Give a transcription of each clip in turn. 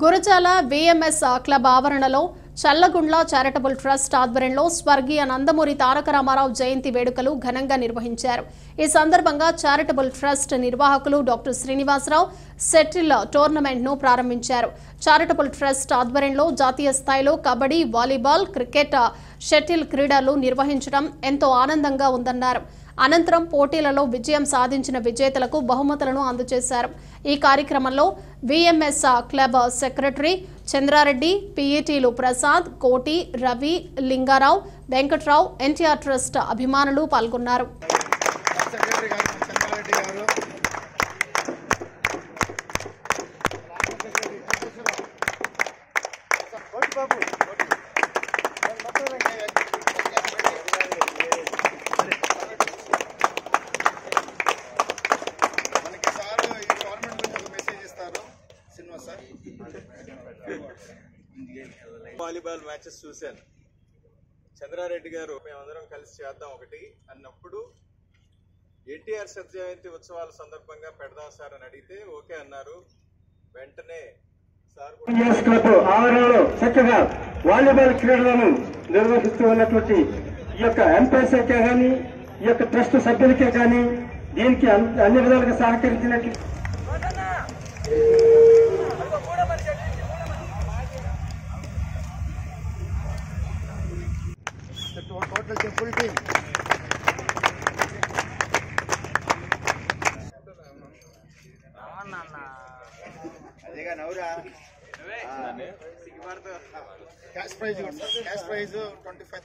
Gurazala VMS club ఆవరణలో Challagundla charitable trust ఆధ్వర్యంలో స్వర్గీయ నందమూరి తారక రామారావు జయంతి వేడుకలు ఘనంగా నిర్వహించారు. ఈ సందర్భంగా చారిటబుల్ ట్రస్ట్ నిర్వాహకులు డాక్టర్ శ్రీనివాసరావు సెటిల్ టోర్నమెంట్ను ప్రారంభించారు. చారిటబుల్ ట్రస్ట్ ఆధ్వర్యంలో జాతీయ స్థాయిలో కబడ్డీ వాలీబాల్ క్రికెట్ షటిల్ క్రీడలు నిర్వహించడం ఎంతో ఆనందంగా ఉందన్నారు. అనంతరం పోటీలలో విజయం సాధించిన విజేతలకు బహుమతులను అందజేశారు. ఈ కార్యక్రమంలో విఎంఎస్ క్లబ్ సెక్రటరీ చంద్రారెడ్డి పిఈటీలు ప్రసాద్ కోటి రవి లింగారావు వెంకట్రావు ఎన్టీఆర్ ట్రస్ట్ అభిమానులు పాల్గొన్నారు సెక్రటరీ గారు చంద్రారెడ్డి గారు మనకి సార్ ఈ గవర్నమెంట్ గురించి ఒక మెసేజ్ ఇస్తారు సినిమా సార్ వాలీబాల్ మ్యాచెస్ చూశాను. చంద్రారెడ్డి గారు మేమందరం కలిసి చేద్దాం ఒకటి అన్నప్పుడు ఎన్టీఆర్ శత జయంతి ఉత్సవాల సందర్భంగా పెడదాం సార్ అని అడిగితే ఓకే అన్నారు. వెంటనే ఆవరణలో చక్కగా వాలీబాల్ క్రీడలను నిర్వహిస్తూ ఉన్నటువంటి ఈ యొక్క ఎంపీఎస్ఐకే కానీ ఈ యొక్క ట్రస్ట్ సభ్యులకే కానీ దీనికి అన్- అన్ని విధాలుగా సహకరించినట్లు టోటల్ ఫుల్ టీమ్ అదేగా నవ్వురా cash prize cash prize twenty five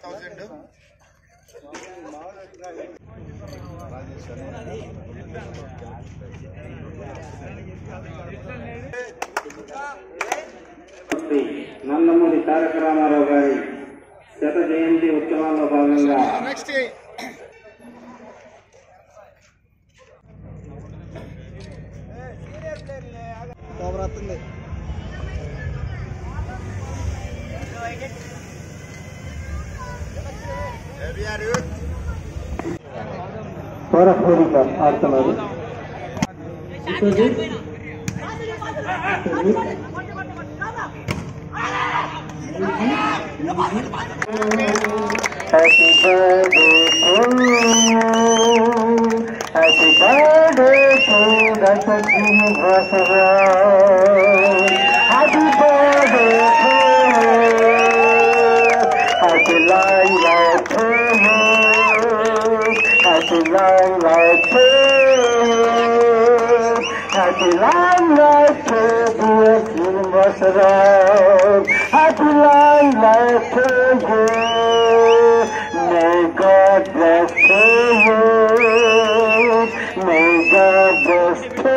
Shri Nandamuri Taraka Ramarao గారి శత జయంతి ఉత్సవాల్లో భాగంగా నెక్స్ట్ కోరపూడిక ఆడుతున్నారు happy Happy birthday to you. Happy birthday to Dasak Universal. Happy birthday to you. Happy long life to you. Happy long life to you. Happy long life to Dasak Universal. God bless to you. May God bless to you. May God bless to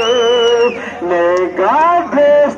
Srinivasarao. May God bless